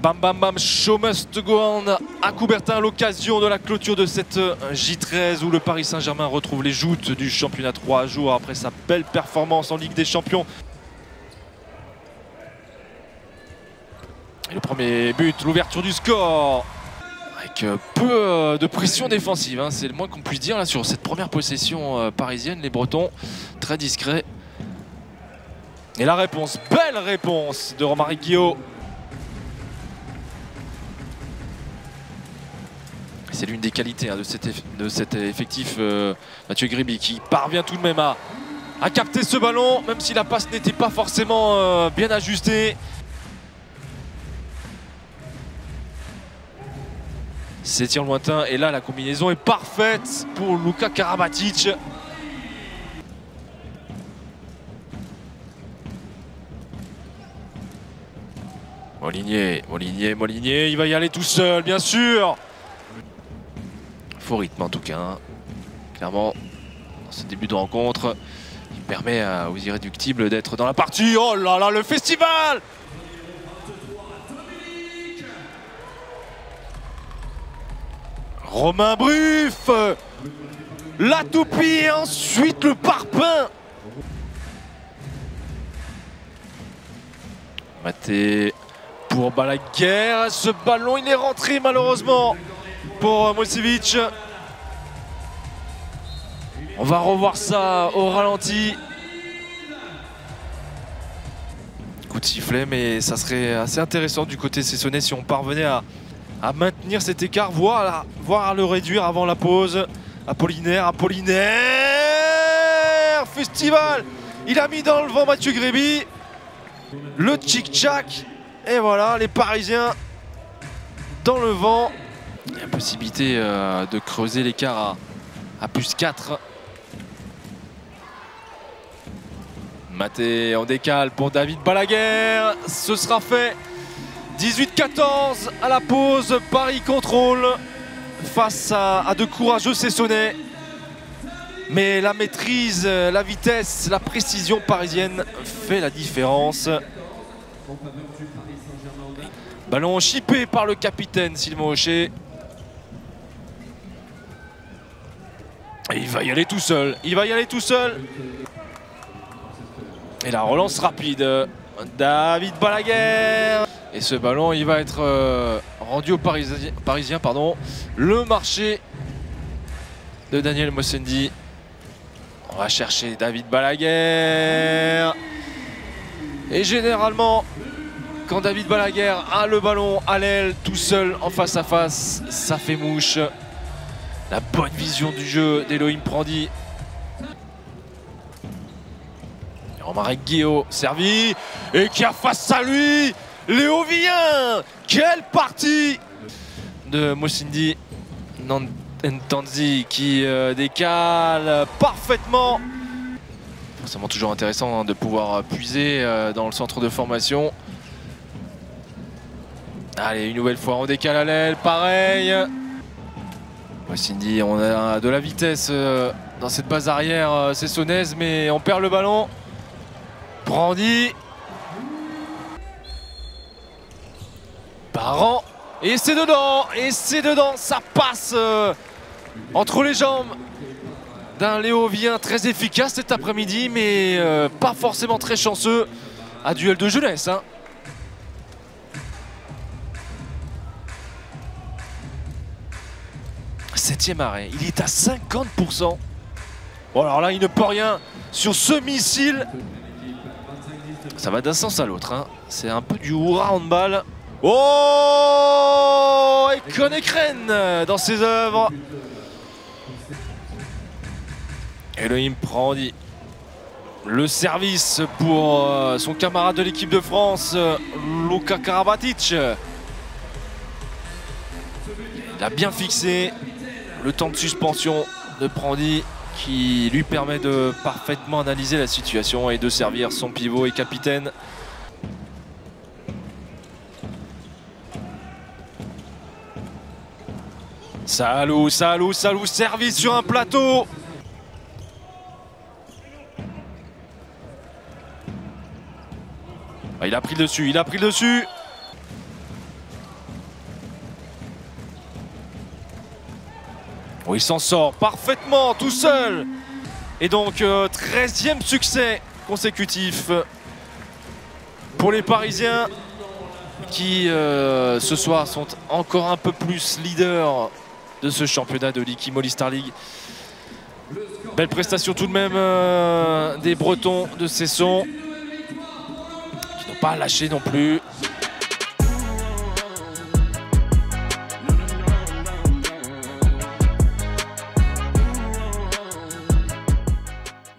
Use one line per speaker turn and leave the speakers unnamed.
Bam bam bam, show must go on à Coubertin, l'occasion de la clôture de cette euh, J13 où le Paris Saint-Germain retrouve les joutes du championnat 3 jours après sa belle performance en Ligue des Champions. Et le premier but, l'ouverture du score avec euh, peu euh, de pression défensive, hein, c'est le moins qu'on puisse dire sur cette première possession parisienne. Les Bretons très discrets. Et la réponse, belle réponse de Romaric Guillaume. C'est l'une des qualités hein, de, cet effectif euh, Mathieu Griby qui parvient tout de même à, capter ce ballon, même si la passe n'était pas forcément euh, bien ajustée. C'est tir lointain et là la combinaison est parfaite pour Luka Karabatic. Molinier, Molinier, Molinier, il va y aller tout seul bien sûr rythme en tout cas. Hein. Clairement, dans ce début de rencontre, il permet aux irréductibles d'être dans la partie. Oh là là, le festival Romain Bruff La toupie et ensuite le parpaing Maté pour Balaguer. Ce ballon, il est rentré malheureusement pour Mosevic. On va revoir ça au ralenti. Coup de sifflet, mais ça serait assez intéressant du côté Sessonnet si on parvenait à, maintenir cet écart, voire, à le réduire avant la pause. Apollinaire, Apollinaire Festival Il a mis dans le vent Mathieu Gréby. Le tchic-tchac. Et voilà, les Parisiens dans le vent. Il possibilité euh, de creuser l'écart à, plus 4. Maté en décale pour David Balaguer. Ce sera fait. 18-14 à la pause. Paris contrôle face à, de courageux Sessonnais. Mais la maîtrise, la vitesse, la précision parisienne fait la différence. Ballon chippé par le capitaine Sylvain Hocher. Il va y aller tout seul. Il va y aller tout seul. Et la relance rapide. David Balaguer. Et ce ballon, il va être euh, rendu au Parisien. pardon. Le marché de Daniel Mossendi. On va chercher David Balaguer. Et généralement, quand David Balaguer a le ballon à l'aile, tout seul, en face à face, ça fait mouche. La bonne vision du jeu d'Elohim Prandi. Romaric Guillaume servi et qui a face à lui Léo Villien Quelle partie de Mosindi Ntanzi qui euh, décale parfaitement. Forcément toujours intéressant hein, de pouvoir puiser euh, dans le centre de formation. Allez, une nouvelle fois, on décale à l'aile, pareil. Cindy, on a de la vitesse euh, dans cette base arrière, euh, c'est Sonez, mais on perd le ballon. Brandy. Parent. Et c'est dedans, et c'est dedans, ça passe euh, entre les jambes d'un Léo Vien très efficace cet après-midi, mais pas forcément très chanceux à duel de jeunesse. Hein. Septième arrêt, il est à 50%. Bon alors là, il ne peut rien sur ce missile. Ça va d'un sens à l'autre. Hein. C'est un peu du hurrah handball. Oh Et Konekren dans ses œuvres. Elohim prend le service pour euh, son camarade de l'équipe de France, Luka Karabatic. Il a bien fixé le temps de suspension de Prandi qui lui permet de parfaitement analyser la situation et de servir son pivot et capitaine. Salou, Salou, Salou, service sur un plateau ah, Il a pris le dessus, il a pris le dessus Bon, il s'en sort parfaitement tout seul. Et donc, 13e succès consécutif pour les Parisiens qui ce soir sont encore un peu plus leaders de ce championnat de l'Ikimoli Star League. Belle prestation tout de même des Bretons de Cesson qui n'ont pas lâché non plus.